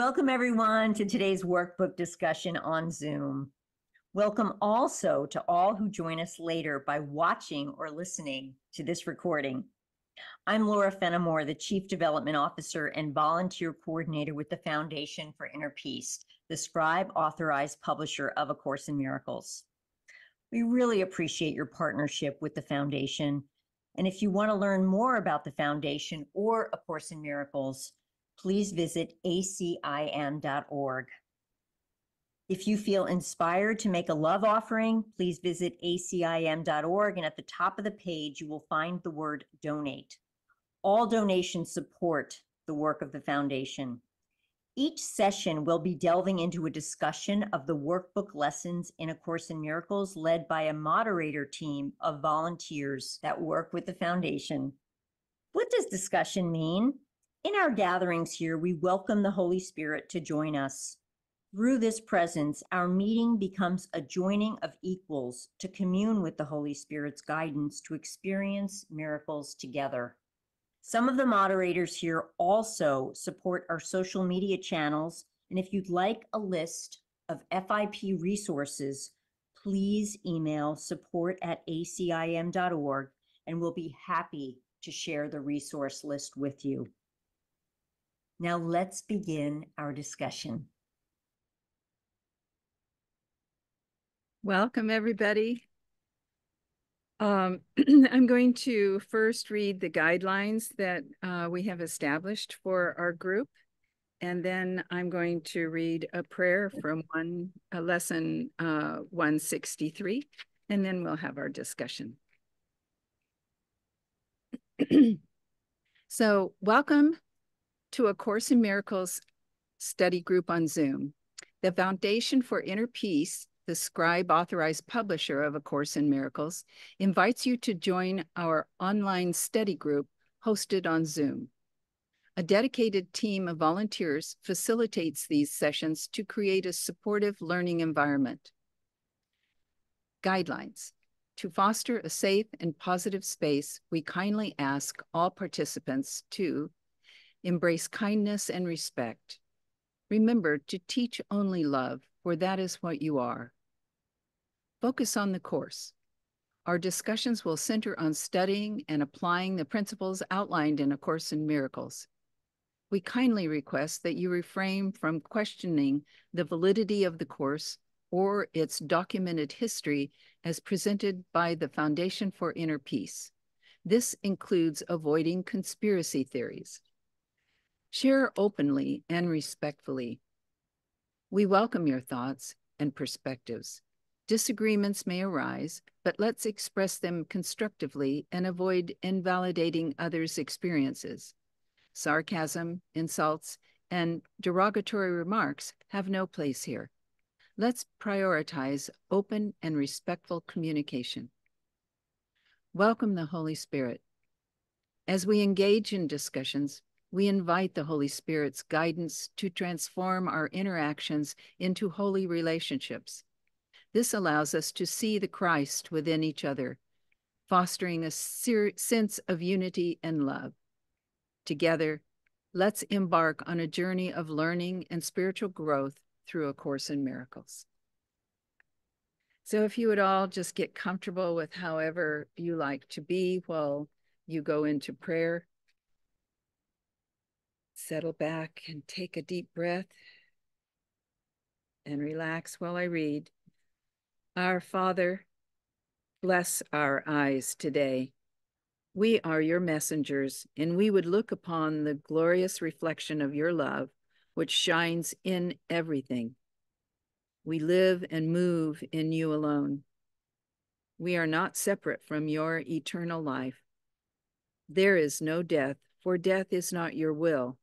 Welcome everyone to today's workbook discussion on Zoom. Welcome also to all who join us later by watching or listening to this recording. I'm Laura Fenimore, the Chief Development Officer and Volunteer Coordinator with the Foundation for Inner Peace, the scribe authorized publisher of A Course in Miracles. We really appreciate your partnership with the Foundation. And if you want to learn more about the Foundation or A Course in Miracles, please visit acim.org. If you feel inspired to make a love offering, please visit acim.org. And at the top of the page, you will find the word donate. All donations support the work of the foundation. Each session will be delving into a discussion of the workbook lessons in A Course in Miracles led by a moderator team of volunteers that work with the foundation. What does discussion mean? In our gatherings here, we welcome the Holy Spirit to join us. Through this presence, our meeting becomes a joining of equals to commune with the Holy Spirit's guidance to experience miracles together. Some of the moderators here also support our social media channels. And if you'd like a list of FIP resources, please email support at acim.org and we'll be happy to share the resource list with you. Now let's begin our discussion. Welcome, everybody. Um, I'm going to first read the guidelines that uh, we have established for our group, and then I'm going to read a prayer from one a lesson uh, 163, and then we'll have our discussion. so, welcome to A Course in Miracles study group on Zoom. The Foundation for Inner Peace, the scribe authorized publisher of A Course in Miracles, invites you to join our online study group hosted on Zoom. A dedicated team of volunteers facilitates these sessions to create a supportive learning environment. Guidelines. To foster a safe and positive space, we kindly ask all participants to Embrace kindness and respect. Remember to teach only love, for that is what you are. Focus on the course. Our discussions will center on studying and applying the principles outlined in A Course in Miracles. We kindly request that you refrain from questioning the validity of the course or its documented history as presented by the Foundation for Inner Peace. This includes avoiding conspiracy theories. Share openly and respectfully. We welcome your thoughts and perspectives. Disagreements may arise, but let's express them constructively and avoid invalidating others' experiences. Sarcasm, insults, and derogatory remarks have no place here. Let's prioritize open and respectful communication. Welcome the Holy Spirit. As we engage in discussions, we invite the Holy Spirit's guidance to transform our interactions into holy relationships. This allows us to see the Christ within each other, fostering a sense of unity and love. Together, let's embark on a journey of learning and spiritual growth through A Course in Miracles. So, if you would all just get comfortable with however you like to be while you go into prayer. Settle back and take a deep breath and relax while I read. Our Father, bless our eyes today. We are your messengers, and we would look upon the glorious reflection of your love, which shines in everything. We live and move in you alone. We are not separate from your eternal life. There is no death, for death is not your will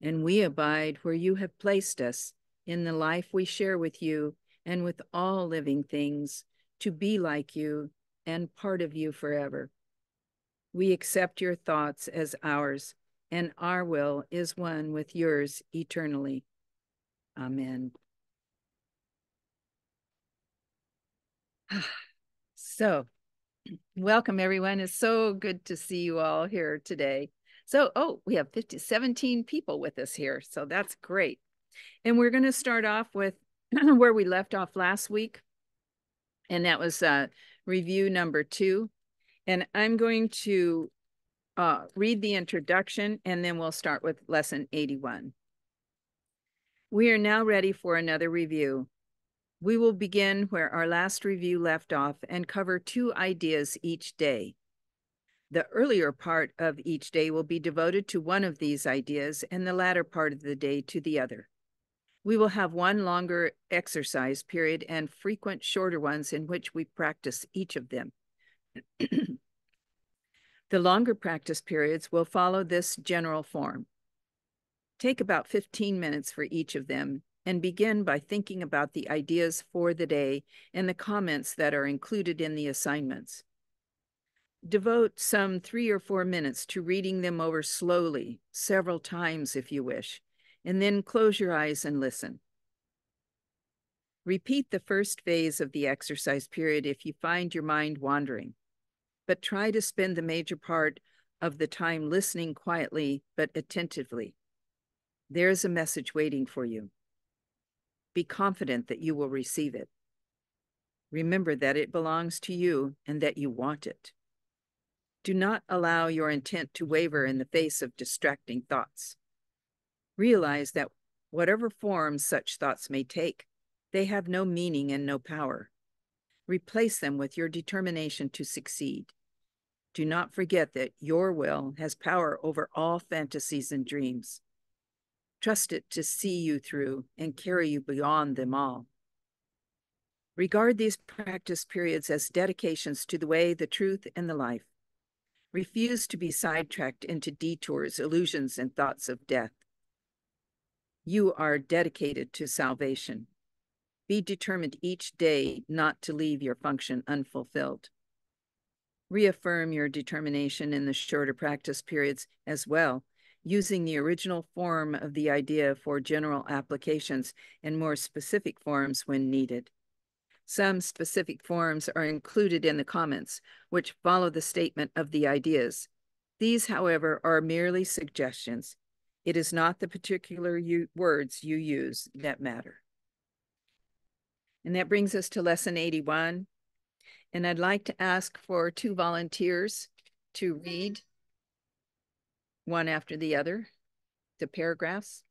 and we abide where you have placed us in the life we share with you and with all living things to be like you and part of you forever. We accept your thoughts as ours, and our will is one with yours eternally. Amen. So, welcome everyone. It's so good to see you all here today. So, oh, we have 50, 17 people with us here. So that's great. And we're going to start off with where we left off last week. And that was uh, review number two. And I'm going to uh, read the introduction and then we'll start with lesson 81. We are now ready for another review. We will begin where our last review left off and cover two ideas each day. The earlier part of each day will be devoted to one of these ideas and the latter part of the day to the other. We will have one longer exercise period and frequent shorter ones in which we practice each of them. the longer practice periods will follow this general form. Take about 15 minutes for each of them and begin by thinking about the ideas for the day and the comments that are included in the assignments. Devote some three or four minutes to reading them over slowly, several times if you wish, and then close your eyes and listen. Repeat the first phase of the exercise period if you find your mind wandering, but try to spend the major part of the time listening quietly but attentively. There's a message waiting for you. Be confident that you will receive it. Remember that it belongs to you and that you want it. Do not allow your intent to waver in the face of distracting thoughts. Realize that whatever form such thoughts may take, they have no meaning and no power. Replace them with your determination to succeed. Do not forget that your will has power over all fantasies and dreams. Trust it to see you through and carry you beyond them all. Regard these practice periods as dedications to the way, the truth, and the life. Refuse to be sidetracked into detours, illusions, and thoughts of death. You are dedicated to salvation. Be determined each day not to leave your function unfulfilled. Reaffirm your determination in the shorter practice periods as well using the original form of the idea for general applications and more specific forms when needed. Some specific forms are included in the comments, which follow the statement of the ideas. These, however, are merely suggestions. It is not the particular you, words you use that matter. And that brings us to lesson 81. And I'd like to ask for two volunteers to read one after the other, the paragraphs.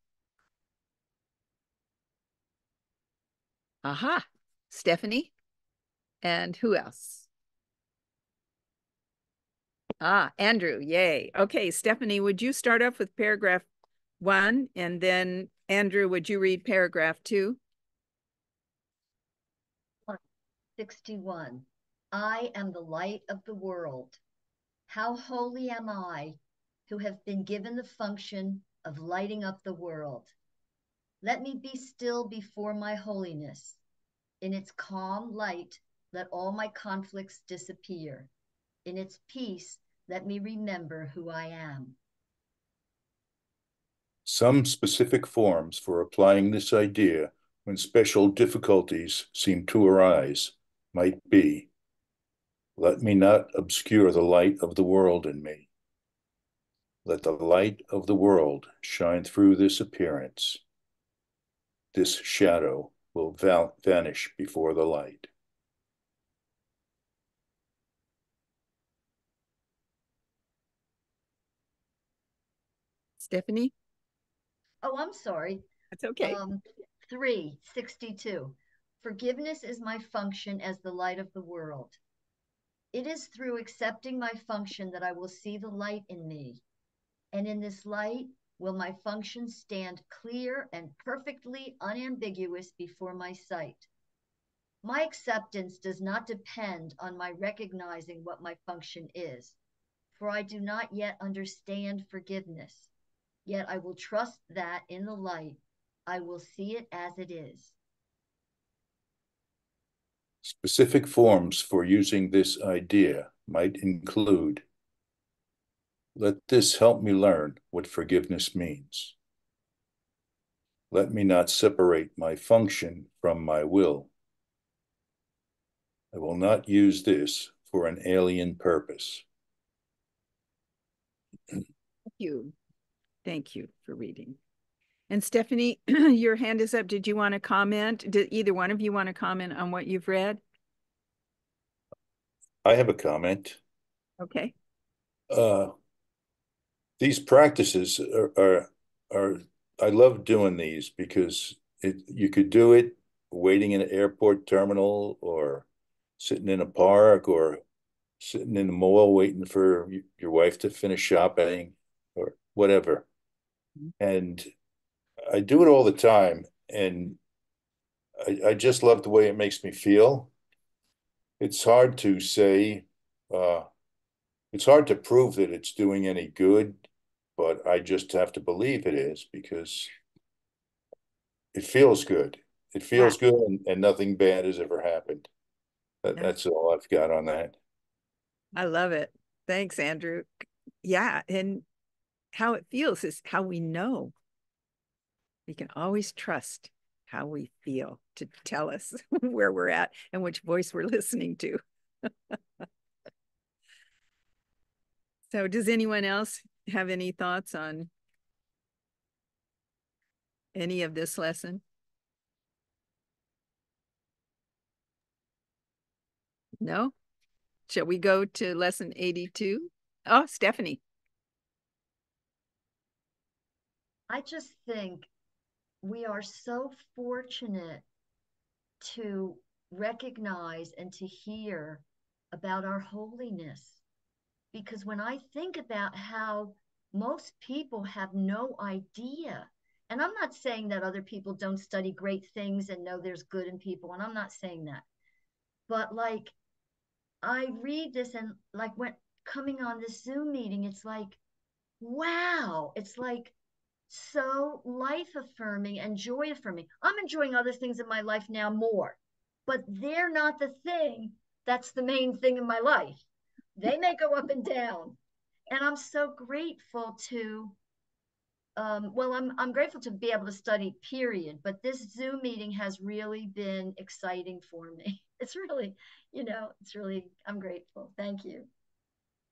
Aha, Stephanie. And who else? Ah, Andrew, yay. Okay, Stephanie, would you start off with paragraph one? And then Andrew, would you read paragraph two? 61. I am the light of the world. How holy am I who have been given the function of lighting up the world. Let me be still before my holiness. In its calm light, let all my conflicts disappear. In its peace, let me remember who I am. Some specific forms for applying this idea when special difficulties seem to arise might be Let me not obscure the light of the world in me. Let the light of the world shine through this appearance. This shadow will vanish before the light. Stephanie? Oh, I'm sorry. That's okay. Um, 362. Forgiveness is my function as the light of the world. It is through accepting my function that I will see the light in me and in this light will my function stand clear and perfectly unambiguous before my sight. My acceptance does not depend on my recognizing what my function is, for I do not yet understand forgiveness. Yet I will trust that in the light I will see it as it is. Specific forms for using this idea might include let this help me learn what forgiveness means. Let me not separate my function from my will. I will not use this for an alien purpose. Thank you. Thank you for reading. And Stephanie, your hand is up. Did you want to comment? Did either one of you want to comment on what you've read? I have a comment. Okay. Uh, these practices are, are, are, I love doing these because it, you could do it waiting in an airport terminal or sitting in a park or sitting in the mall waiting for your wife to finish shopping or whatever. And I do it all the time. And I, I just love the way it makes me feel. It's hard to say, uh, it's hard to prove that it's doing any good, but I just have to believe it is because it feels good. It feels good and, and nothing bad has ever happened. That. That's all I've got on that. I love it. Thanks, Andrew. Yeah, and how it feels is how we know. We can always trust how we feel to tell us where we're at and which voice we're listening to. so, does anyone else have any thoughts on any of this lesson? No? Shall we go to lesson 82? Oh, Stephanie. I just think we are so fortunate to recognize and to hear about our holiness. Because when I think about how most people have no idea, and I'm not saying that other people don't study great things and know there's good in people, and I'm not saying that, but like I read this and like when coming on this Zoom meeting, it's like, wow, it's like so life affirming and joy affirming. I'm enjoying other things in my life now more, but they're not the thing that's the main thing in my life. They may go up and down. And I'm so grateful to um, well, I'm I'm grateful to be able to study, period. But this Zoom meeting has really been exciting for me. It's really, you know, it's really, I'm grateful. Thank you.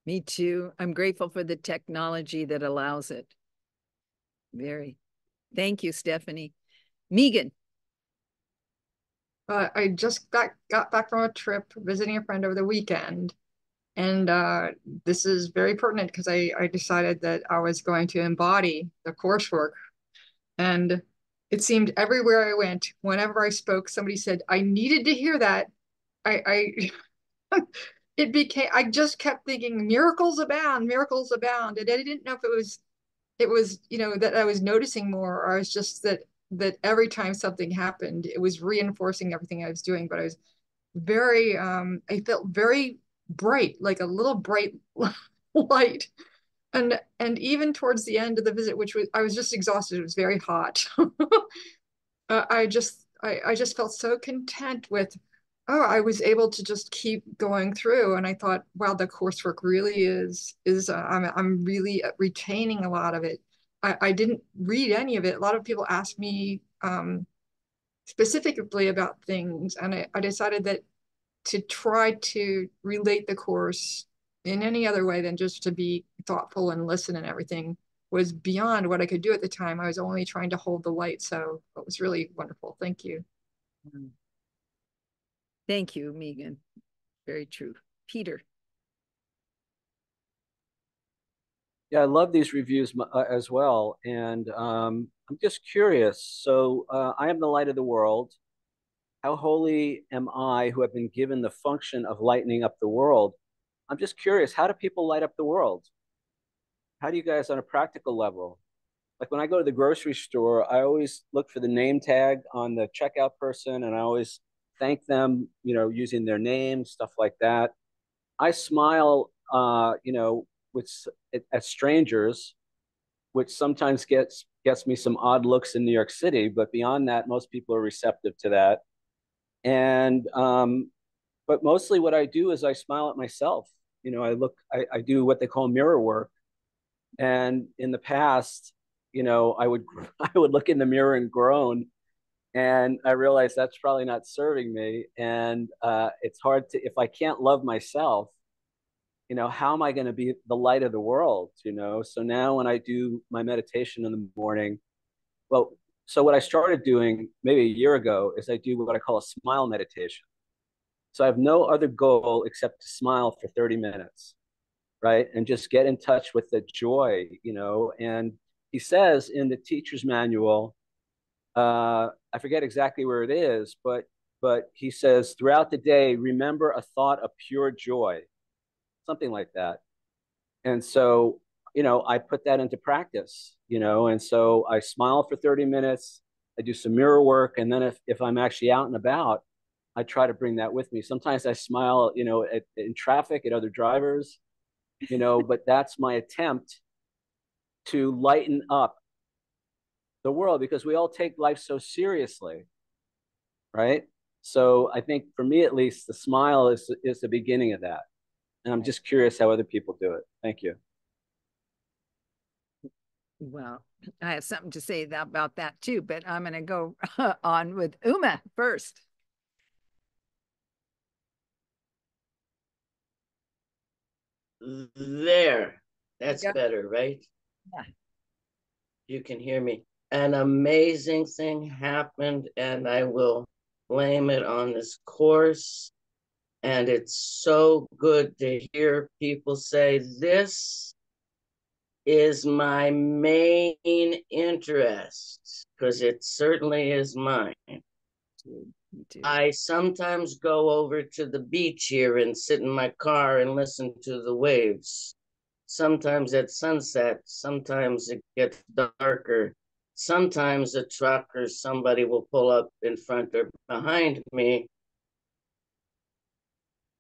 Me too. I'm grateful for the technology that allows it. Very. Thank you, Stephanie. Megan. Uh, I just got got back from a trip visiting a friend over the weekend, and uh, this is very pertinent because I I decided that I was going to embody the coursework, and it seemed everywhere I went, whenever I spoke, somebody said I needed to hear that. I I it became I just kept thinking miracles abound, miracles abound, and I didn't know if it was it was you know that I was noticing more, or I was just that that every time something happened, it was reinforcing everything I was doing. But I was very, um, I felt very bright, like a little bright light. And and even towards the end of the visit, which was I was just exhausted. It was very hot. uh, I just I, I just felt so content with oh I was able to just keep going through and I thought wow the coursework really is is uh, I'm I'm really retaining a lot of it I, I didn't read any of it. A lot of people asked me um, specifically about things, and I, I decided that to try to relate the course in any other way than just to be thoughtful and listen and everything was beyond what I could do at the time. I was only trying to hold the light. So it was really wonderful. Thank you. Thank you, Megan. Very true. Peter. Yeah, I love these reviews uh, as well. And um, I'm just curious. So uh, I am the light of the world. How holy am I who have been given the function of lightening up the world? I'm just curious, how do people light up the world? How do you guys on a practical level? Like when I go to the grocery store, I always look for the name tag on the checkout person and I always thank them, you know, using their name, stuff like that. I smile, uh, you know, with at strangers, which sometimes gets gets me some odd looks in New York City. But beyond that, most people are receptive to that. And um, but mostly, what I do is I smile at myself. You know, I look, I, I do what they call mirror work. And in the past, you know, I would I would look in the mirror and groan, and I realized that's probably not serving me. And uh, it's hard to if I can't love myself you know, how am I going to be the light of the world? You know, so now when I do my meditation in the morning, well, so what I started doing maybe a year ago is I do what I call a smile meditation. So I have no other goal except to smile for 30 minutes, right? And just get in touch with the joy, you know. And he says in the teacher's manual, uh, I forget exactly where it is, but but he says throughout the day, remember a thought of pure joy, something like that. And so, you know, I put that into practice, you know, and so I smile for 30 minutes, I do some mirror work, and then if, if I'm actually out and about, I try to bring that with me. Sometimes I smile, you know, at, in traffic at other drivers, you know, but that's my attempt to lighten up the world because we all take life so seriously, right? So I think for me at least, the smile is is the beginning of that, and I'm just curious how other people do it. Thank you. Well, I have something to say about that too, but I'm going to go on with Uma first. There, that's better, right? Yeah. You can hear me. An amazing thing happened, and I will blame it on this course. And it's so good to hear people say, This is my main interest, because it certainly is mine. I sometimes go over to the beach here and sit in my car and listen to the waves. Sometimes at sunset, sometimes it gets darker. Sometimes a truck or somebody will pull up in front or behind me.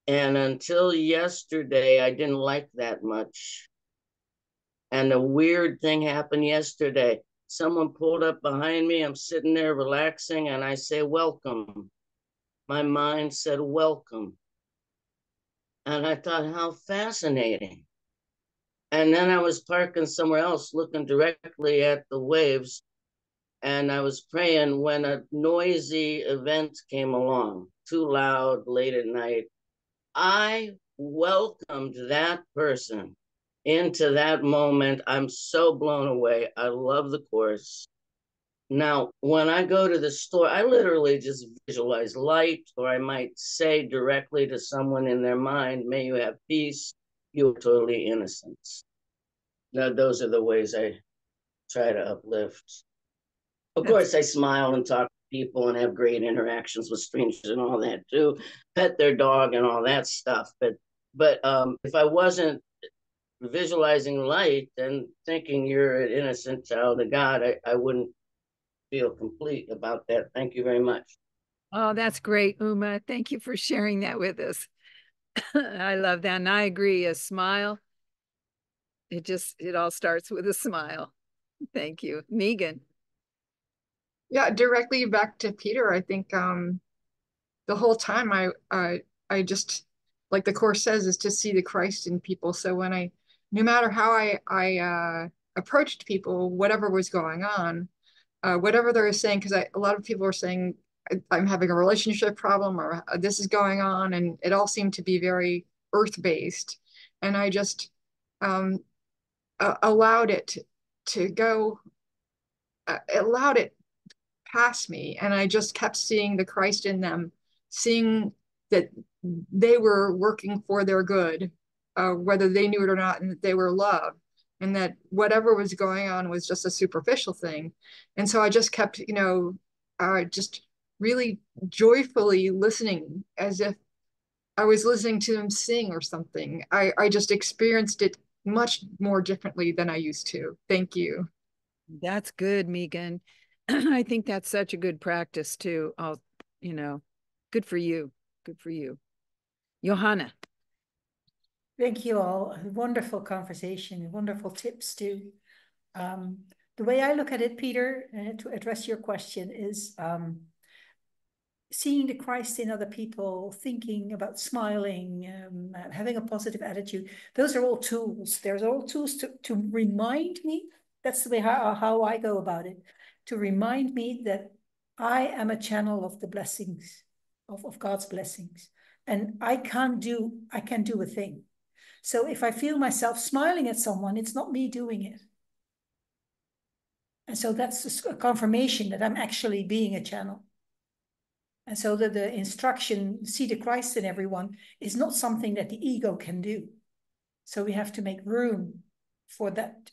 And until yesterday, I didn't like that much. And a weird thing happened yesterday. Someone pulled up behind me. I'm sitting there relaxing, and I say, Welcome. My mind said, Welcome. And I thought, How fascinating. And then I was parking somewhere else, looking directly at the waves. And I was praying when a noisy event came along, too loud, late at night. I welcomed that person into that moment. I'm so blown away. I love the course. Now, when I go to the store, I literally just visualize light, or I might say directly to someone in their mind, May you have peace. You are totally innocent. Now, those are the ways I try to uplift. Of course, I smile and talk to people and have great interactions with strangers and all that too. Pet their dog and all that stuff. But but um, if I wasn't visualizing light and thinking you're an innocent child of God, I, I wouldn't feel complete about that. Thank you very much. Oh, that's great, Uma. Thank you for sharing that with us. I love that. And I agree. A smile. It just, it all starts with a smile. Thank you. Megan. Yeah, directly back to Peter, I think um the whole time I I I just like the course says is to see the Christ in people. So when I no matter how I I uh approached people, whatever was going on, uh, whatever they were saying, because a lot of people were saying I'm having a relationship problem or uh, this is going on, and it all seemed to be very earth based, and I just um, uh, allowed it to, go, uh, allowed it past me, and I just kept seeing the Christ in them, seeing that they were working for their good, uh, whether they knew it or not, and that they were loved and that whatever was going on was just a superficial thing. And so I just kept, you know, uh, just really joyfully listening as if I was listening to them sing or something. I, I just experienced it much more differently than I used to. Thank you. That's good, Megan. I think that's such a good practice too. I'll, you know, good for you. Good for you. Johanna. Thank you all. wonderful conversation, wonderful tips too. Um, the way I look at it, Peter, uh, to address your question, is um, seeing the Christ in other people, thinking about smiling, um, having a positive attitude. Those are all tools. There's all tools to, to remind me. That's the way how, how I go about it. To remind me that I am a channel of the blessings, of, of God's blessings. And I can't do, I can't do a thing So if I feel myself smiling at someone, it's not me doing it. And so that's a confirmation that I'm actually being a channel. And so that the instruction, see the Christ in everyone, is not something that the ego can do. So we have to make room for that,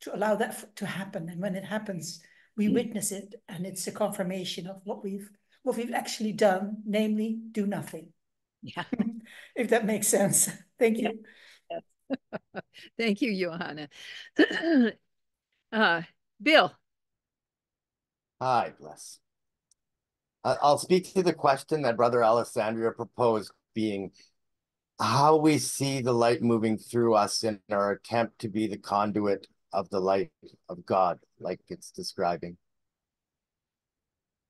to allow that to happen. And when it happens, we mm. witness it, and it's a confirmation of what we've what we've actually done, namely do nothing. Yeah. if that makes sense. Thank you. Yeah. Thank you, Johanna. uh, Bill. Hi, bless. I'll speak to the question that Brother Alessandria proposed, being how we see the light moving through us in our attempt to be the conduit of the light of God, like it's describing.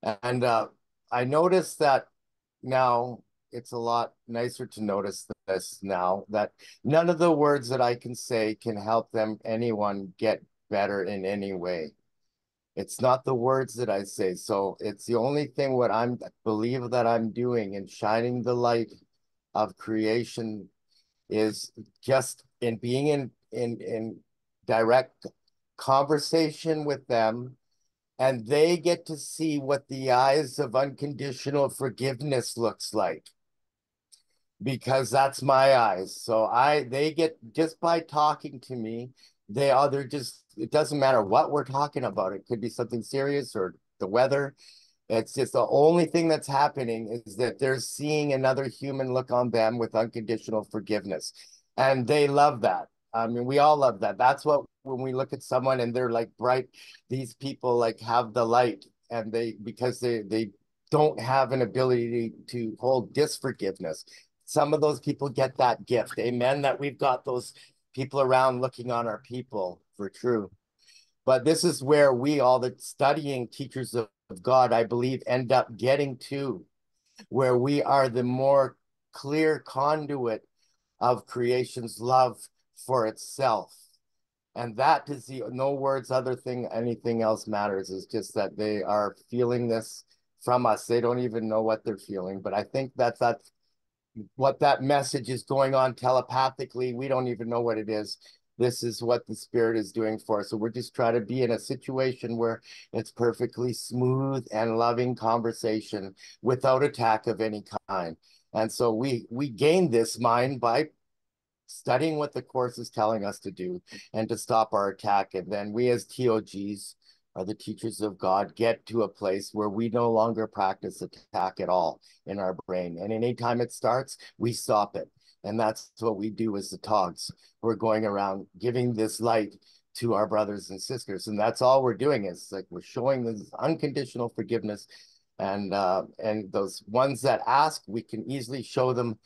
And uh, I noticed that now it's a lot nicer to notice this now that none of the words that I can say can help them, anyone get better in any way. It's not the words that I say. So it's the only thing what I'm believe that I'm doing and shining the light of creation is just in being in in in direct conversation with them and they get to see what the eyes of unconditional forgiveness looks like because that's my eyes so i they get just by talking to me they are they're just it doesn't matter what we're talking about. It could be something serious or the weather. It's just the only thing that's happening is that they're seeing another human look on them with unconditional forgiveness. And they love that. I mean, we all love that. That's what when we look at someone and they're like bright, these people like have the light and they because they they don't have an ability to hold disforgiveness. Some of those people get that gift. Amen. That we've got those people around looking on our people for true. But this is where we, all the studying teachers of, of God, I believe, end up getting to, where we are the more clear conduit of creation's love for itself. And that is the no words, other thing, anything else matters is just that they are feeling this from us. They don't even know what they're feeling. But I think that that's what that message is going on telepathically. We don't even know what it is. This is what the spirit is doing for us. So we're just trying to be in a situation where it's perfectly smooth and loving conversation without attack of any kind. And so we we gain this mind by studying what the course is telling us to do and to stop our attack. And then we as TOGs are the teachers of God get to a place where we no longer practice attack at all in our brain. And anytime it starts, we stop it. And that's what we do as the Togs. We're going around giving this light to our brothers and sisters. And that's all we're doing is like we're showing this unconditional forgiveness. And uh, and those ones that ask, we can easily show them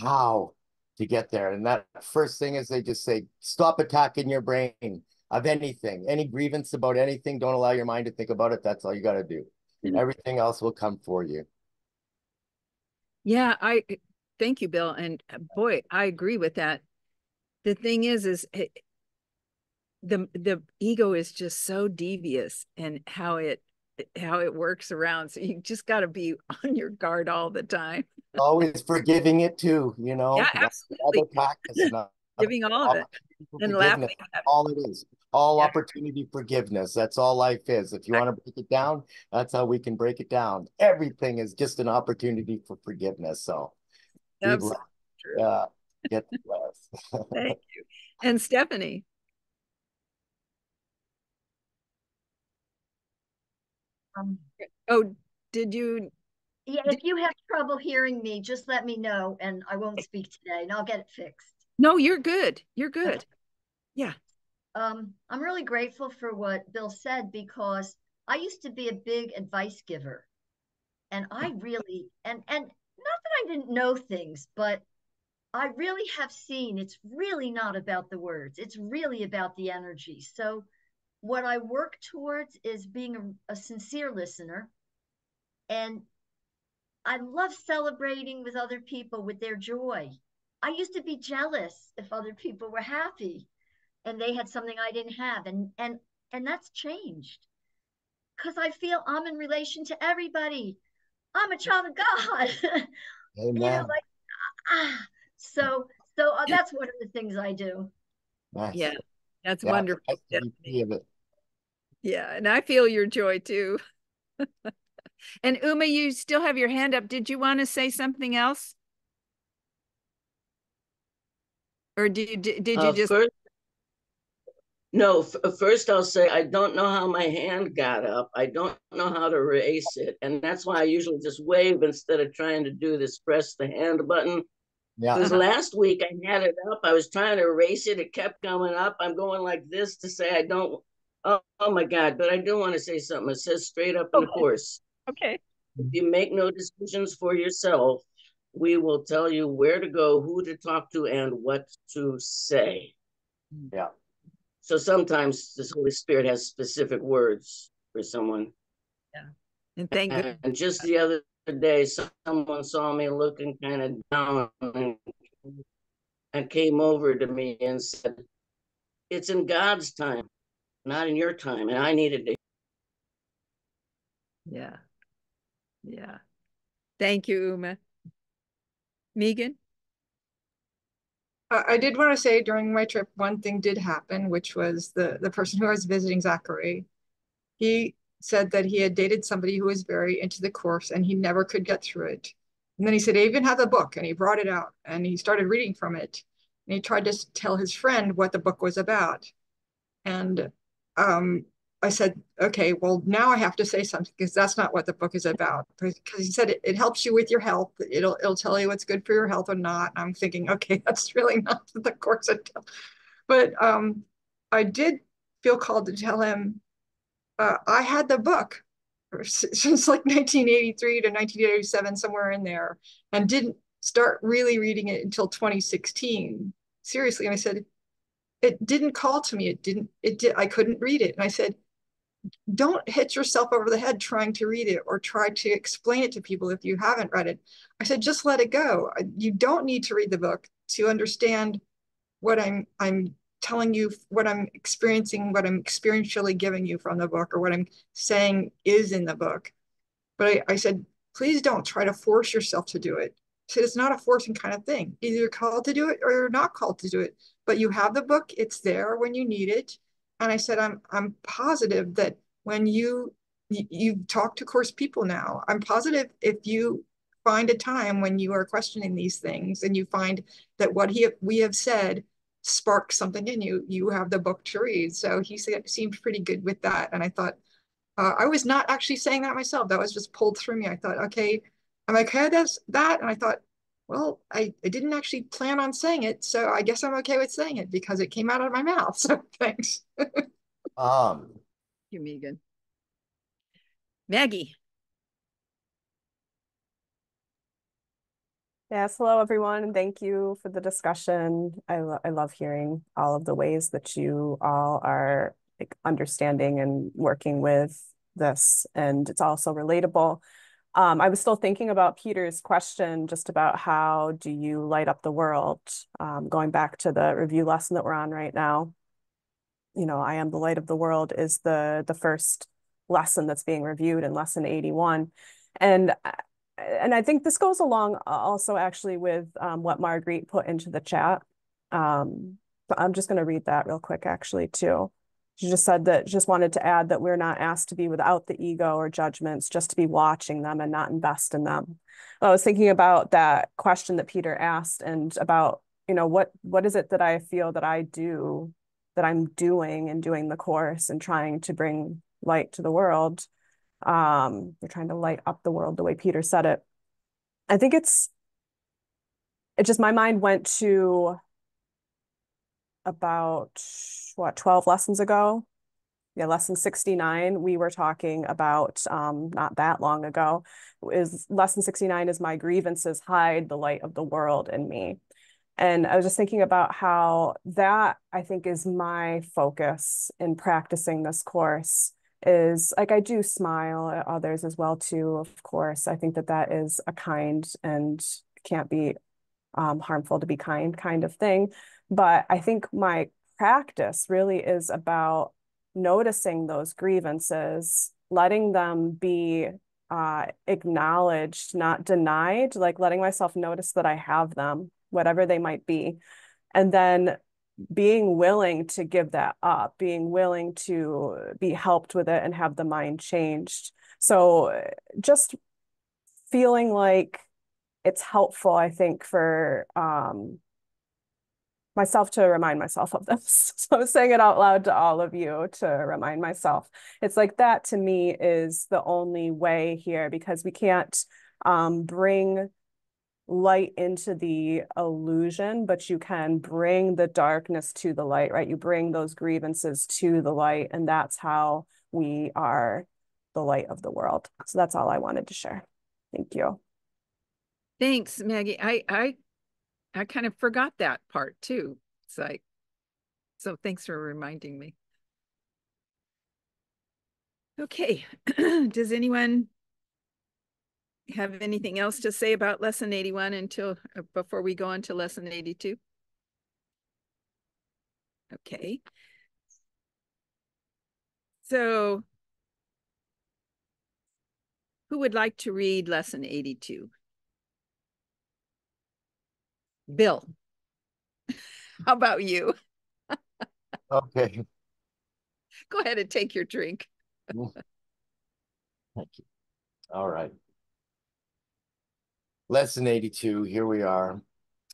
how to get there. And that first thing is they just say, stop attacking your brain of anything, any grievance about anything. Don't allow your mind to think about it. That's all you got to do. Mm-hmm. Everything else will come for you. Yeah, I thank you, Bill. And uh, boy, I agree with that. The thing is, is it, eh, the the ego is just so devious and how it how it works around. So you just got to be on your guard all the time. Always forgiving it too, you know. Yeah, absolutely. Other practice, Giving all of it and laughing. All it is all yeah. opportunity forgiveness. That's all life is. If you want to break it down, that's how we can break it down. Everything is just an opportunity for forgiveness. So, Absolutely yeah, get blessed. Thank you. And Stephanie. Um, oh, did you? Yeah, if you have trouble hearing me, just let me know and I won't speak today and I'll get it fixed. No, you're good. You're good. Yeah um, I'm really grateful for what Bill said because I used to be a big advice giver. And I really, and, and not that I didn't know things, but I really have seen it's really not about the words, it's really about the energy. So, what I work towards is being a, a sincere listener. And I love celebrating with other people with their joy. I used to be jealous if other people were happy and they had something I didn't have. And and and that's changed. Cause I feel I'm in relation to everybody. I'm a child of God. Amen. you know, like, ah, so so uh, that's one of the things I do. Nice. Yeah, that's Yeah, wonderful. nice to be Stephanie. free of it. Yeah, and I feel your joy too. and Uma, you still have your hand up. Did you want to say something else? Or did you, did did you Uh, just? first, no, f- first I'll say I don't know how my hand got up. I don't know how to raise it. And that's why I usually just wave instead of trying to do this press the hand button. Yeah. Because uh-huh. last week I had it up. I was trying to erase it. It kept coming up. I'm going like this to say I don't. Oh, oh my God. But I do want to say something. It says straight up in the Okay. course. Okay. If you make no decisions for yourself, we will tell you where to go, who to talk to, and what to say. Yeah. So sometimes this Holy Spirit has specific words for someone. Yeah. And thank you. And just the other day, someone saw me looking kind of down and, and came over to me and said, It's in God's time, not in your time. And I needed to. Yeah. Yeah. Thank you, Uma. Megan? I did want to say during my trip, one thing did happen, which was the the person who I was visiting, Zachary. He said that he had dated somebody who was very into the course and he never could get through it. And then he said, I even have the book, and he brought it out and he started reading from it. And he tried to tell his friend what the book was about. And um, I said, okay, well, now I have to say something because that's not what the book is about. Because he said it, it helps you with your health. It'll it'll tell you what's good for your health or not. And I'm thinking, okay, that's really not the course. But um, I did feel called to tell him uh, I had the book since like 1983 to 1987, somewhere in there, and didn't start really reading it until 2016. Seriously, and I said, it didn't call to me. It didn't. It did. I couldn't read it, and I said, don't hit yourself over the head trying to read it or try to explain it to people if you haven't read it. I said, just let it go. You don't need to read the book to understand what I'm I'm telling you, what I'm experiencing, what I'm experientially giving you from the book, or what I'm saying is in the book. But I, I said, please don't try to force yourself to do it. I said, it's not a forcing kind of thing. Either you're called to do it or you're not called to do it. But you have the book, it's there when you need it. And I said, I'm I'm positive that when you you, talk to course people now, I'm positive if you find a time when you are questioning these things and you find that what he we have said sparked something in you, you have the book to read. So he said seemed pretty good with that. And I thought, uh, I was not actually saying that myself. That was just pulled through me. I thought, okay, I'm okay with this, that. And I thought, well, I, I didn't actually plan on saying it. So I guess I'm okay with saying it because it came out of my mouth. So thanks. Um, Thank you, Megan. Maggie? Yes, hello everyone, and thank you for the discussion. I lo I love hearing all of the ways that you all are like understanding and working with this, and it's also relatable. Um, I was still thinking about Peter's question just about how do you light up the world? Um, going back to the review lesson that we're on right now. You know, I am the light of the world is the the first lesson that's being reviewed in lesson 81. And and I think this goes along also actually with um, what Marguerite put into the chat. Um, but I'm just going to read that real quick, actually, too. She just said that, just wanted to add that we're not asked to be without the ego or judgments, just to be watching them and not invest in them. I was thinking about that question that Peter asked and about, you know, what what is it that I feel that I do, that I'm doing and doing the course and trying to bring light to the world um we're trying to light up the world the way peter said it i think it's it just my mind went to about what 12 lessons ago yeah lesson 69 we were talking about um not that long ago is lesson 69 is my grievances hide the light of the world in me and i was just thinking about how that i think is my focus in practicing this course is like I do smile at others as well too, of course. I think that that is a kind and can't be um, harmful to be kind kind of thing. But I think my practice really is about noticing those grievances, letting them be uh, acknowledged, not denied, like letting myself notice that I have them, whatever they might be. and then being willing to give that up, being willing to be helped with it and have the mind changed. So just feeling like it's helpful, I think, for um, myself to remind myself of this. So I'm saying it out loud to all of you to remind myself. It's like that to me is the only way here because we can't um, bring light into the illusion, but you can bring the darkness to the light, right? You bring those grievances to the light, and that's how we are the light of the world. So that's all I wanted to share. Thank you. Thanks, Maggie. I I I kind of forgot that part too. It's like so thanks for reminding me. Okay. Does anyone have anything else to say about lesson 81 until uh, before we go on to lesson 82? Okay. So who would like to read lesson 82? Bill, how about you? Okay. Go ahead and take your drink. Thank you. All right. Lesson 82, here we are.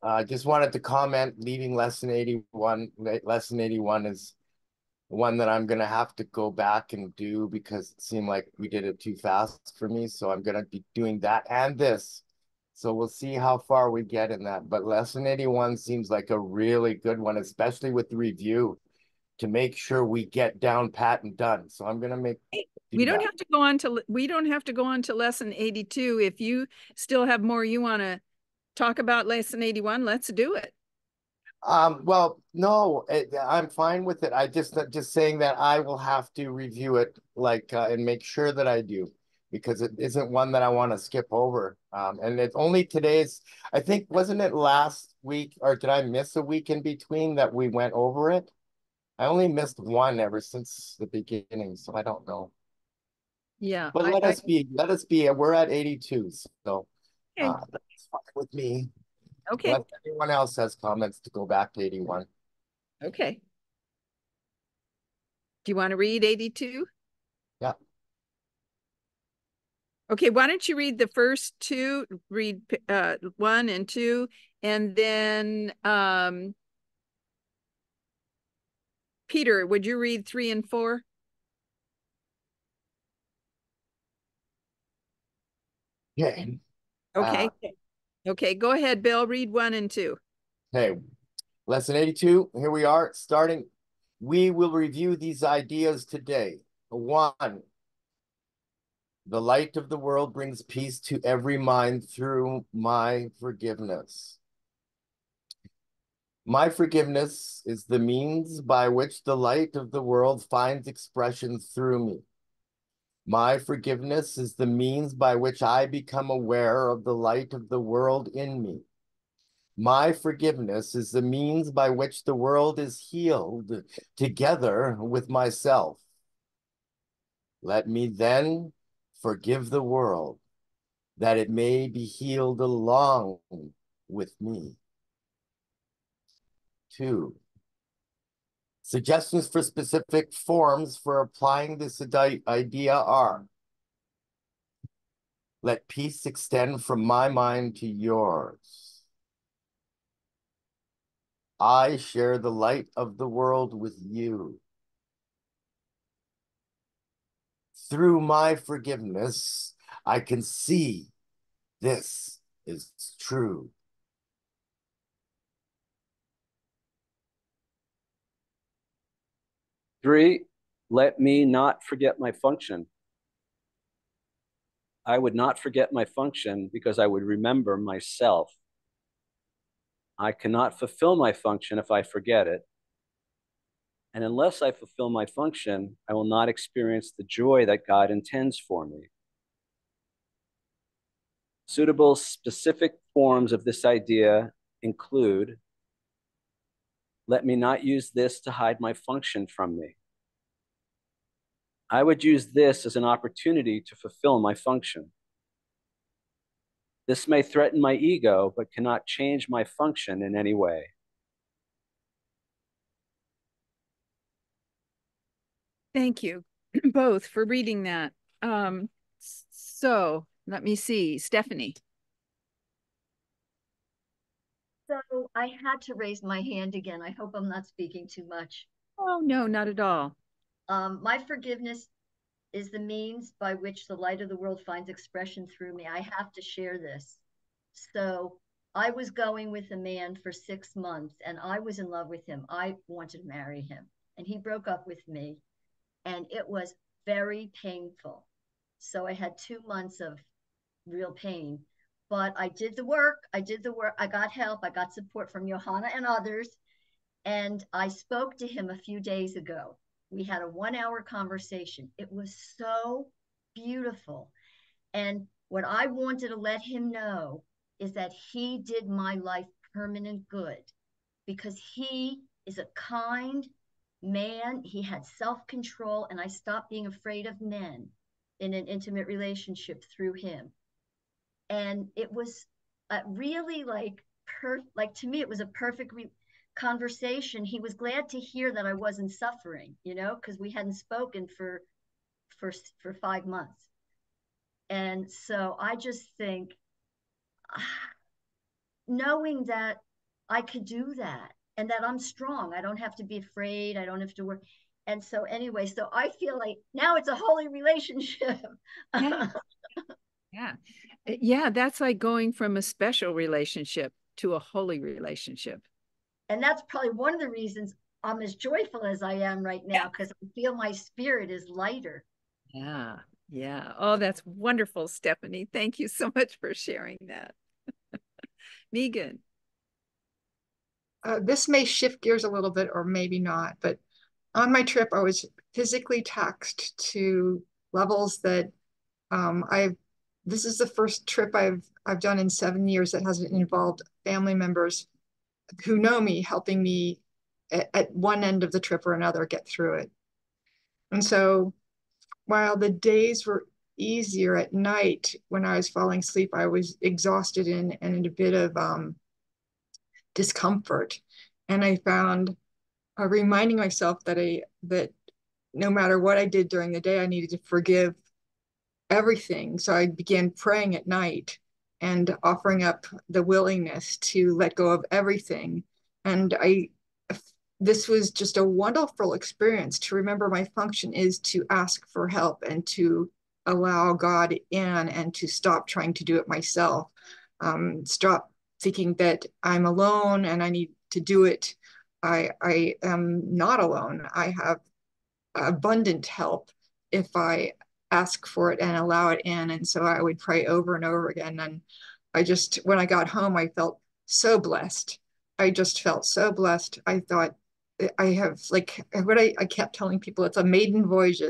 I uh, just wanted to comment, leaving lesson 81, lesson 81 is one that I'm going to have to go back and do because it seemed like we did it too fast for me. So I'm going to be doing that and this. So we'll see how far we get in that. But lesson 81 seems like a really good one, especially with the review to make sure we get down pat and done. So I'm going to make we don't have to go on to we don't have to go on to lesson 82 if you still have more you want to talk about lesson 81 let's do it um well no it, i'm fine with it i just just saying that i will have to review it like uh, and make sure that i do because it isn't one that i want to skip over um and it's only today's i think wasn't it last week or did i miss a week in between that we went over it i only missed one ever since the beginning so i don't know yeah. But I- let I- us be, let us be, we're at eighty-two, so Okay. uh, that's fine with me. Okay, Unless anyone else has comments to go back to eighty-one. okay. Do you want to read 82? Yeah. Okay, why don't you read the first two, read uh one and two, and then um Peter, would you read three and four? Okay, Okay. Okay, go ahead, Bill. Read one and two. okay. Lesson eighty-two, here we are, starting. We will review these ideas today. One, the light of the world brings peace to every mind through my forgiveness. My forgiveness is the means by which the light of the world finds expression through me. My forgiveness is the means by which I become aware of the light of the world in me. My forgiveness is the means by which the world is healed together with myself. Let me then forgive the world that it may be healed along with me. Two, Suggestions for specific forms for applying this idea are let peace extend from my mind to yours. I share the light of the world with you. Through my forgiveness, I can see this is true. Three, let me not forget my function. I would not forget my function because I would remember myself. I cannot fulfill my function if I forget it. And unless I fulfill my function, I will not experience the joy that God intends for me. Suitable specific forms of this idea include let me not use this to hide my function from me. I would use this as an opportunity to fulfill my function. This may threaten my ego, but cannot change my function in any way. Thank you both for reading that. Um, so let me see, Stephanie. So I had to raise my hand again. I hope I'm not speaking too much. Oh, no, not at all. Um, my forgiveness is the means by which the light of the world finds expression through me. I have to share this. So I was going with a man for six months and I was in love with him. I wanted to marry him and he broke up with me and it was very painful. So I had two months of real pain, but I did the work. I did the work. I got help. I got support from Johanna and others. And I spoke to him a few days ago. We had a one hour conversation. It was so beautiful. And what I wanted to let him know is that he did my life permanent good because he is a kind man. He had self control, and I stopped being afraid of men in an intimate relationship through him. And it was really like, per- like to me, it was a perfect re- conversation. He was glad to hear that I wasn't suffering, you know, because we hadn't spoken for for for five months. And so I just think ah, knowing that I could do that and that I'm strong. I don't have to be afraid. I don't have to work. And so anyway, so I feel like now it's a holy relationship. Yeah. Yeah. Uh, Yeah, that's like going from a special relationship to a holy relationship. and that's probably one of the reasons I'm as joyful as I am right now because I feel my spirit is lighter. Yeah. Yeah. Oh, that's wonderful, Stephanie. Thank you so much for sharing that. Megan. Uh, this may shift gears a little bit or maybe not, but on my trip, I was physically taxed to levels that um, I've. This is the first trip I've I've done in seven years that hasn't involved family members who know me helping me at, at one end of the trip or another get through it. And so, while the days were easier at night when I was falling asleep, I was exhausted and, and in a bit of um, discomfort. And I found uh, reminding myself that I that no matter what I did during the day, I needed to forgive everything. So I began praying at night and offering up the willingness to let go of everything. And I this was just a wonderful experience to remember my function is to ask for help and to allow God in and to stop trying to do it myself. Um, stop thinking that I'm alone and I need to do it. I, I am not alone. I have abundant help if I ask for it and allow it in. And so I would pray over and over again. And I just, when I got home, I felt so blessed. I just felt so blessed. I thought, I have like what I, I kept telling people, it's a maiden voyage.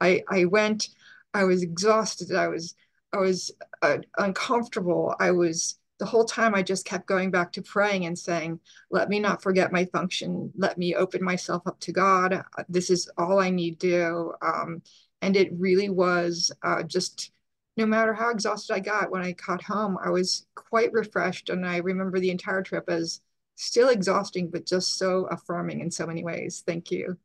I, I went, I was exhausted. I was, I was uh, uncomfortable. I was, the whole time I just kept going back to praying and saying, let me not forget my function. Let me open myself up to God. This is all I need to do. Um, and it really was uh, just, no matter how exhausted I got when I got home, I was quite refreshed. And I remember the entire trip as still exhausting, but just so affirming in so many ways. Thank you.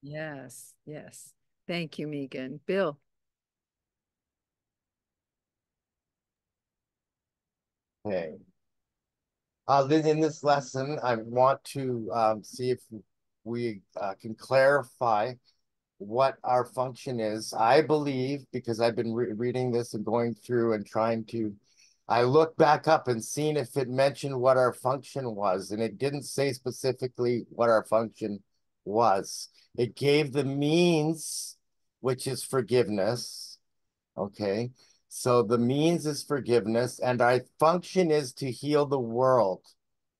Yes. Yes. Thank you, Megan. Bill. Okay. Uh, then in this lesson, I want to um, see if we uh, can clarify what our function is. I believe, because I've been re reading this and going through and trying to, I looked back up and seen if it mentioned what our function was, and it didn't say specifically what our function was. It gave the means, which is forgiveness. Okay. So the means is forgiveness, and our function is to heal the world.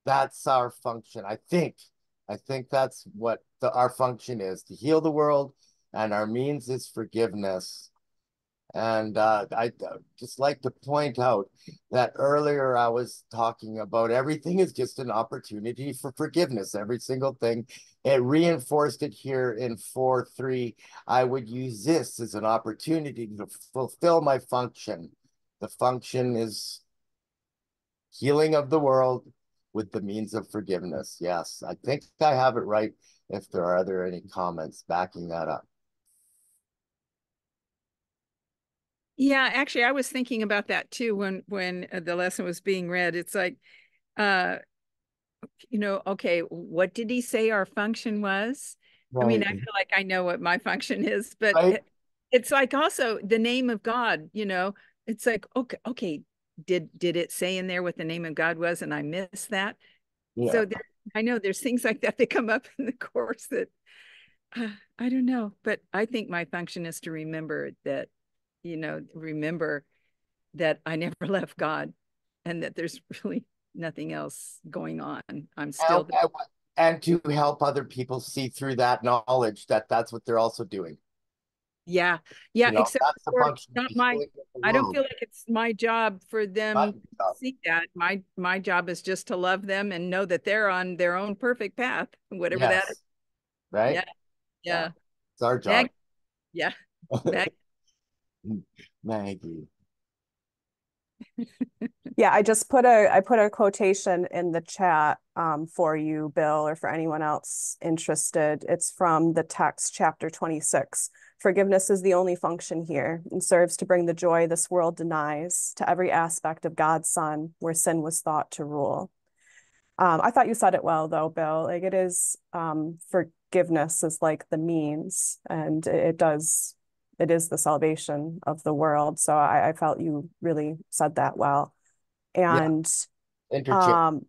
That's our function. I think. I think that's what the, our function is to heal the world, and our means is forgiveness. And uh, I just like to point out that earlier I was talking about everything is just an opportunity for forgiveness, every single thing. It reinforced it here in 4 3. I would use this as an opportunity to fulfill my function. The function is healing of the world with the means of forgiveness. Yes, I think I have it right. If there are other any comments backing that up. Yeah, actually, I was thinking about that too when when uh, the lesson was being read. It's like, uh, you know, okay, what did he say our function was? I mean, I feel like I know what my function is, but Right. it- it's like also the name of God, you know, it's like, okay, okay, did did it say in there what the name of God was and I missed that? Yeah. So there, I know there's things like that that come up in the course that uh, I don't know, but I think my function is to remember that, you know, remember that I never left God and that there's really nothing else going on. I'm still Help- and- to help other people see through that knowledge that that's what they're also doing. Yeah, yeah, You know, except for not my, I don't feel like it's my job for them Not to see that. My, my job is just to love them and know that they're on their own perfect path, whatever that Yes. is. Right? Yeah, yeah, It's our job. Yeah. Maggie. Yeah, I just put a I put a quotation in the chat um, for you, Bill, or for anyone else interested. It's from the text, chapter 26. Forgiveness is the only function here and serves to bring the joy this world denies to every aspect of God's Son where sin was thought to rule. Um, I thought you said it well, though, Bill. Like it is um, forgiveness is like the means, and it, it does it is the salvation of the world. So I, I felt you really said that well. And Interchange. um,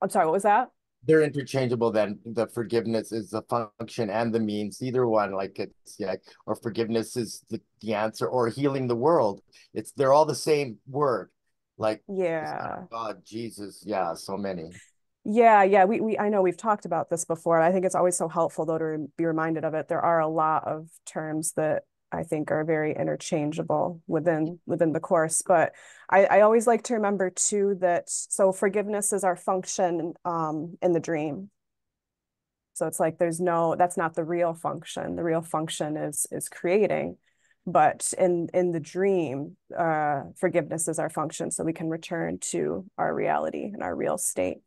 I'm sorry, what was that? They're interchangeable then. The forgiveness is the function and the means, either one, like it's yeah, or forgiveness is the, the answer, or healing the world. It's they're all the same word. Like Yeah. God, Jesus, yeah, so many. Yeah, yeah, we, we I know we've talked about this before. I think it's always so helpful though to be reminded of it. There are a lot of terms that I think are very interchangeable within within the course, but I, I always like to remember too that so forgiveness is our function um in the dream. So it's like there's no that's not the real function. The real function is is creating. But in in the dream, uh forgiveness is our function so we can return to our reality and our real state.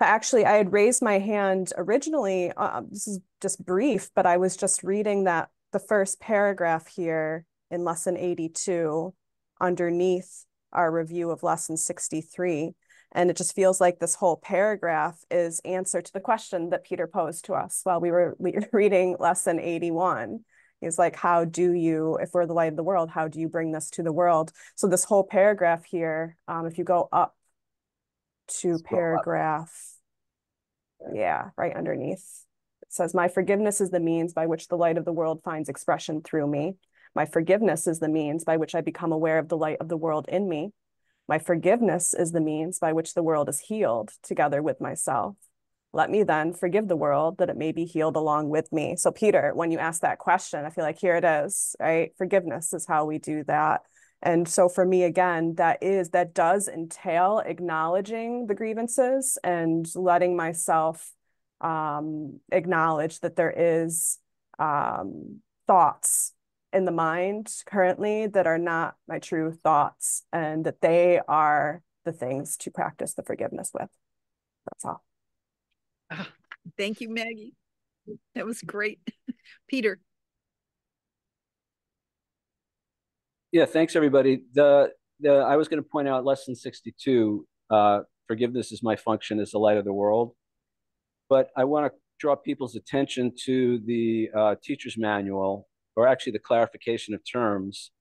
Actually, I had raised my hand originally. Uh, this is just brief, but I was just reading that the first paragraph here in lesson 82 underneath our review of lesson 63. And it just feels like this whole paragraph is answer to the question that Peter posed to us while we were reading lesson 81. He's like, how do you, if we're the light of the world, how do you bring this to the world? So this whole paragraph here, um, if you go up to paragraph, yeah, right underneath. It says, My forgiveness is the means by which the light of the world finds expression through me. My forgiveness is the means by which I become aware of the light of the world in me. My forgiveness is the means by which the world is healed together with myself. Let me then forgive the world that it may be healed along with me. So, Peter, when you ask that question, I feel like here it is, right? Forgiveness is how we do that. And so for me, again, that is, that does entail acknowledging the grievances and letting myself um, acknowledge that there is um, thoughts in the mind currently that are not my true thoughts and that they are the things to practice the forgiveness with. That's all. Ah, Thank you, Maggie. That was great. Peter, Yeah, thanks everybody. The the I was going to point out lesson 62, uh, forgiveness is my function as the light of the world. But I want to draw people's attention to the uh, teacher's manual, or actually the clarification of terms,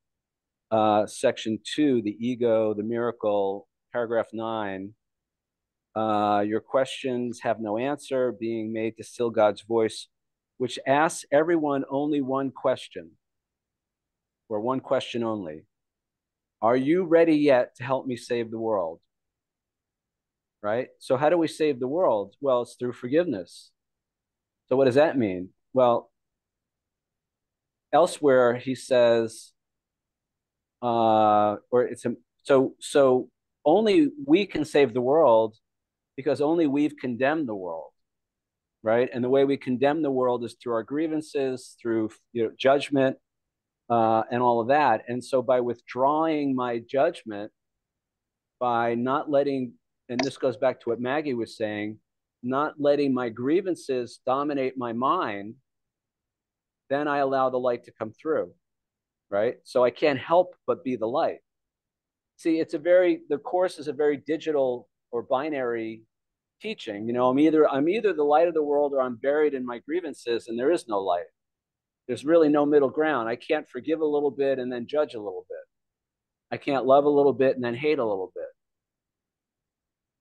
uh, section two, the ego, the miracle, paragraph nine. Uh, your questions have no answer, being made to still God's voice, which asks everyone only one question or one question only. Are you ready yet to help me save the world? Right? So, how do we save the world? Well, it's through forgiveness. So, what does that mean? Well, elsewhere he says, uh, or it's a, so so only we can save the world because only we've condemned the world, right? And the way we condemn the world is through our grievances, through you know, judgment, uh, and all of that. And so by withdrawing my judgment, by not letting, and this goes back to what Maggie was saying, not letting my grievances dominate my mind, then I allow the light to come through. right? So I can't help but be the light. See, it's a very the course is a very digital or binary teaching. You know, I'm either I'm either the light of the world or I'm buried in my grievances, and there is no light. There's really no middle ground. I can't forgive a little bit and then judge a little bit. I can't love a little bit and then hate a little bit.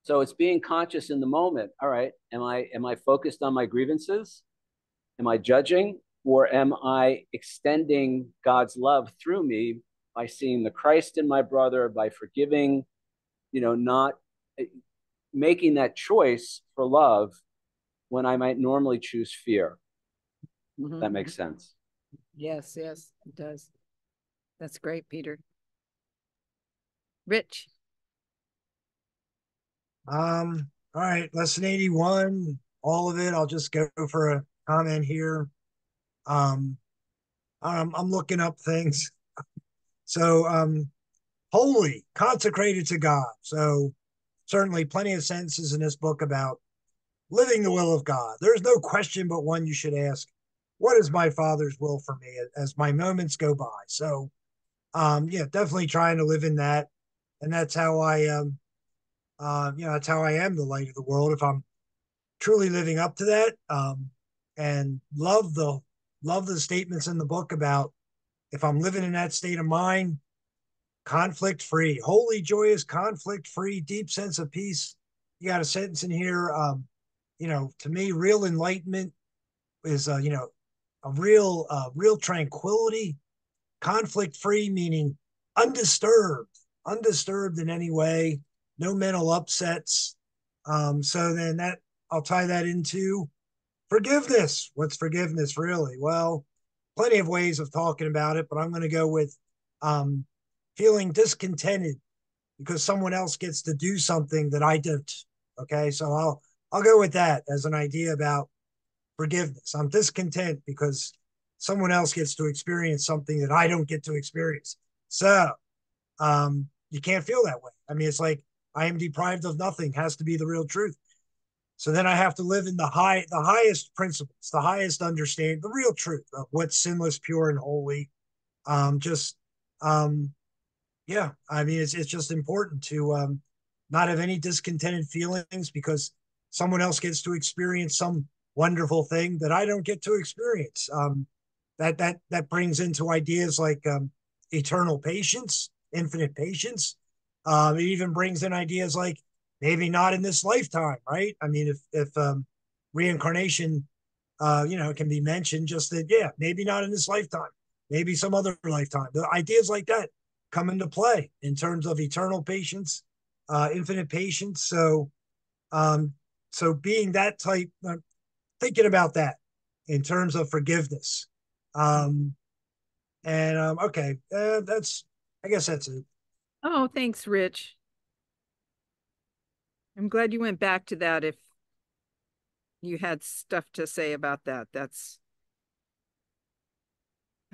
So it's being conscious in the moment. All right, am I am I focused on my grievances? Am I judging or am I extending God's love through me by seeing the Christ in my brother, by forgiving, you know, not eh, making that choice for love when I might normally choose fear. Mhm, That makes sense. Yes, yes, it does. That's great, Peter. Rich, Um, all right, lesson 81, all of it. I'll just go for a comment here. Um, I'm, I'm looking up things. So, um, holy, consecrated to God. So, certainly plenty of sentences in this book about living the will of God. There's no question but one you should ask what is my father's will for me as my moments go by? So, um, yeah, definitely trying to live in that. And that's how I, um, uh, you know, that's how I am the light of the world. If I'm truly living up to that, um, and love the love the statements in the book about if I'm living in that state of mind, conflict free, holy, joyous, conflict free, deep sense of peace. You got a sentence in here. Um, you know, to me, real enlightenment is, uh, you know, a real, uh, real tranquility, conflict free, meaning undisturbed, undisturbed in any way, no mental upsets. Um, so then that I'll tie that into forgiveness. What's forgiveness really? Well, plenty of ways of talking about it, but I'm going to go with um, feeling discontented because someone else gets to do something that I don't. Okay, so I'll I'll go with that as an idea about forgiveness. I'm discontent because someone else gets to experience something that I don't get to experience. So um, you can't feel that way. I mean, it's like I am deprived of nothing has to be the real truth. So then I have to live in the high, the highest principles, the highest understanding, the real truth of what's sinless, pure, and holy. Um, just, um, yeah, I mean, it's it's just important to um, not have any discontented feelings because someone else gets to experience some wonderful thing that I don't get to experience. Um, that that that brings into ideas like um, eternal patience, infinite patience. Um, it even brings in ideas like maybe not in this lifetime, right? I mean, if if um, reincarnation, uh, you know, can be mentioned, just that yeah, maybe not in this lifetime, maybe some other lifetime. The ideas like that come into play in terms of eternal patience, uh, infinite patience. So, um, so being that type, uh, thinking about that in terms of forgiveness. Um, and um, okay, uh, that's I guess that's it. oh, thanks, Rich. I'm glad you went back to that if you had stuff to say about that. That's,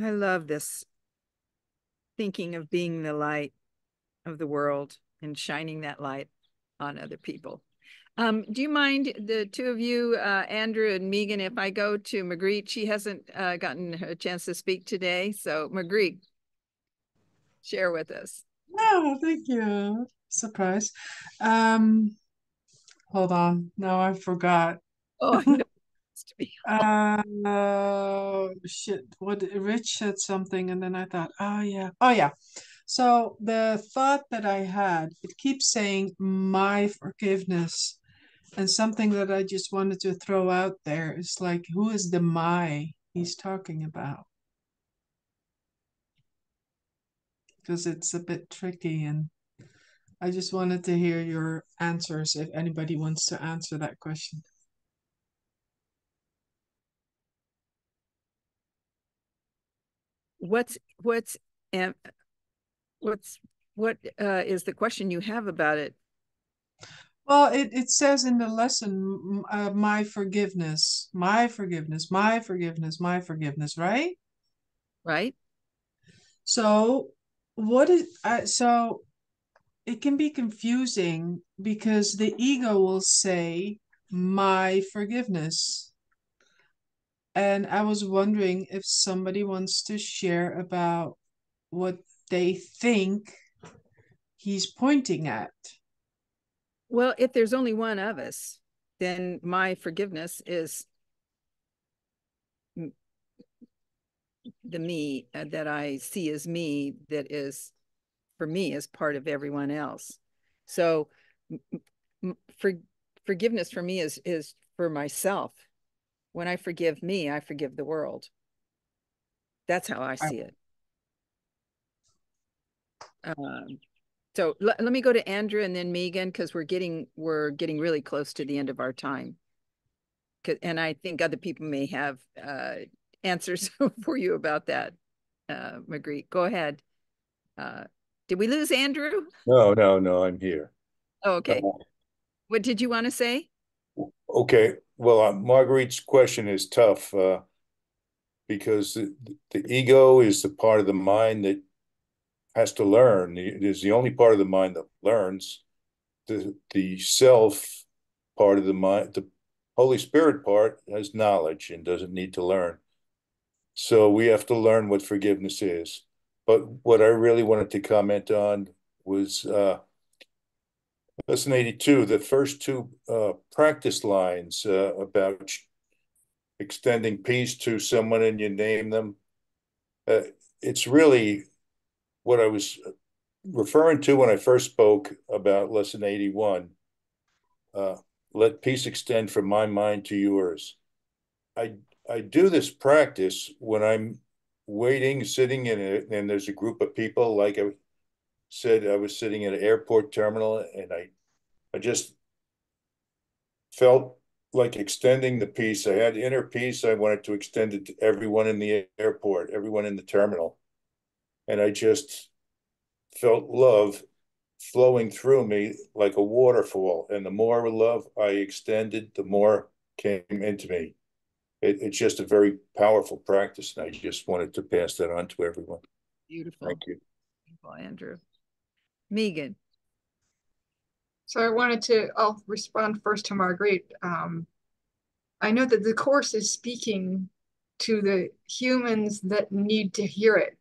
I love this thinking of being the light of the world and shining that light on other people. Um, do you mind the two of you, uh, Andrew and Megan, if I go to Magritte? She hasn't uh, gotten a chance to speak today. So Magritte, share with us. No, thank you. Surprise. Um, hold on. Now I forgot. Oh, no, Uh, shit. What Rich said something, and then I thought, oh yeah, oh yeah. So the thought that I had, it keeps saying my forgiveness, and something that I just wanted to throw out there is like, who is the my he's talking about? Because it's a bit tricky, and I just wanted to hear your answers if anybody wants to answer that question. what's what's um, what's what uh, is the question you have about it? Well, it, it says in the lesson, uh, my forgiveness, my forgiveness, my forgiveness, my forgiveness, right? Right? So, what is, uh, so it can be confusing because the ego will say, my forgiveness. And I was wondering if somebody wants to share about what they think he's pointing at. Well, if there's only one of us, then my forgiveness is the me uh, that I see as me that is for me as part of everyone else. So for forgiveness for me is is for myself. When I forgive me, I forgive the world. That's how I see it. Um, so let, let me go to Andrew and then Megan because we're getting we're getting really close to the end of our time. And I think other people may have uh, answers for you about that. Uh, Marguerite, go ahead. Uh, did we lose Andrew? No, no, no, I'm here. Oh, okay. Uh, what did you want to say? Okay. Well, uh, Marguerite's question is tough uh, because the, the ego is the part of the mind that has to learn. It is the only part of the mind that learns. The the self part of the mind, the Holy Spirit part has knowledge and doesn't need to learn. So we have to learn what forgiveness is. But what I really wanted to comment on was uh, lesson 82, the first two uh, practice lines uh, about extending peace to someone and you name them. Uh, it's really what I was referring to when I first spoke about lesson 81. Uh, let peace extend from my mind to yours. I I do this practice when I'm waiting, sitting in it, and there's a group of people. Like I said, I was sitting in an airport terminal, and I I just felt like extending the peace. I had inner peace. I wanted to extend it to everyone in the airport, everyone in the terminal. And I just felt love flowing through me like a waterfall. And the more love I extended, the more came into me. It, it's just a very powerful practice. And I just wanted to pass that on to everyone. Beautiful. Thank you. Beautiful, Andrew. Megan. So I wanted to, I'll respond first to Marguerite. Um, I know that the Course is speaking to the humans that need to hear it.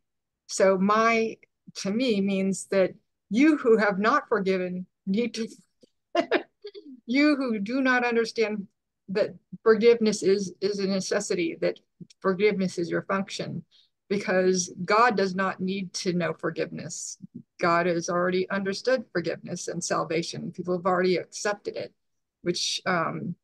So my, to me, means that you who have not forgiven need to, you who do not understand that forgiveness is, is a necessity, that forgiveness is your function, because God does not need to know forgiveness. God has already understood forgiveness and salvation. People have already accepted it, which um,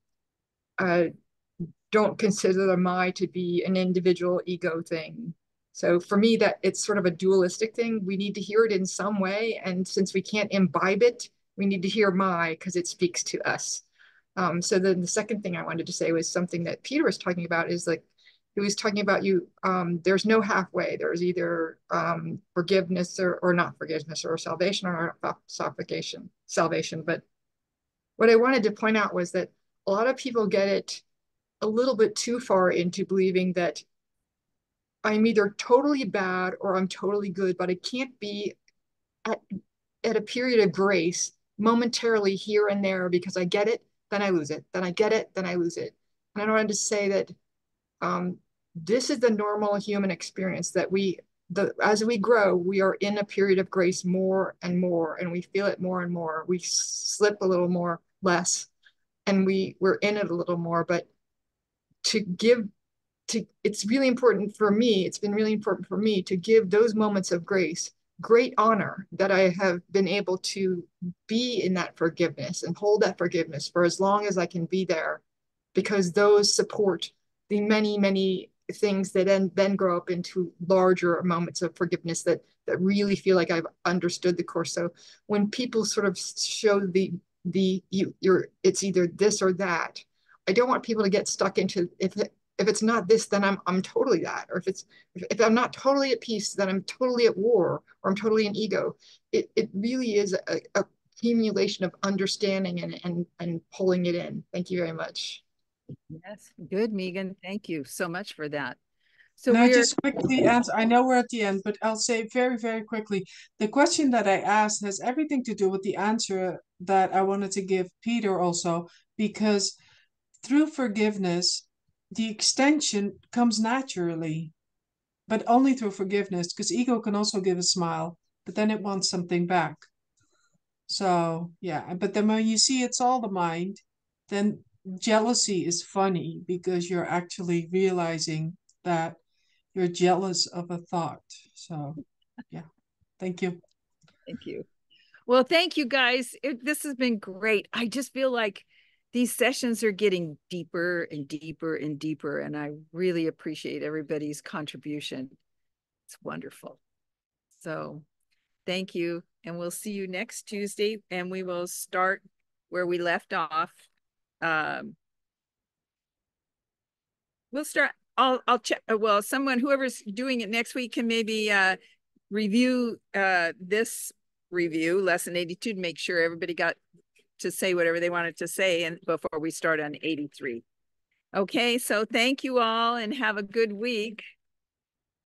don't consider the my to be an individual ego thing. So for me, that it's sort of a dualistic thing. We need to hear it in some way, and since we can't imbibe it, we need to hear my because it speaks to us. Um, so then the second thing I wanted to say was something that Peter was talking about is like he was talking about you um, there's no halfway there's either um, forgiveness or, or not forgiveness or salvation or salvation salvation but what i wanted to point out was that a lot of people get it a little bit too far into believing that i'm either totally bad or i'm totally good but it can't be at, at a period of grace momentarily here and there because i get it then i lose it then i get it then i lose it. And i wanted to say that um, this is the normal human experience that we the as we grow we are in a period of grace more and more and we feel it more and more. We slip a little more less and we we're in it a little more but to give to it's really important for me it's been really important for me to give those moments of grace great honor that i have been able to be in that forgiveness and hold that forgiveness for as long as i can be there because those support the many many things that then then grow up into larger moments of forgiveness that that really feel like I've understood the course. So when people sort of show the the you you're it's either this or that, I don't want people to get stuck into if if it's not this, then I'm I'm totally that. Or if it's if, if I'm not totally at peace, then I'm totally at war or I'm totally in ego. It it really is a, a accumulation of understanding and and and pulling it in. Thank you very much. Yes, good, Megan. Thank you so much for that. So Can I just quickly answer? I know we're at the end, but I'll say very, very quickly. The question that I asked has everything to do with the answer that I wanted to give Peter also, because through forgiveness, the extension comes naturally. but only through forgiveness, because ego can also give a smile, but then it wants something back. So yeah, but then when you see it's all the mind, then jealousy is funny because you're actually realizing that you're jealous of a thought. So yeah, thank you. Thank you. Well, thank you guys. It, this has been great. I just feel like these sessions are getting deeper and deeper and deeper, and I really appreciate everybody's contribution. It's wonderful. So thank you. And we'll see you next Tuesday, and we will start where we left off. Um, we'll start. I'll I'll check. uh, Well, someone whoever's doing it next week can maybe uh, review uh, this review lesson 82 to make sure everybody got to say whatever they wanted to say and before we start on 83. Okay, so thank you all and have a good week.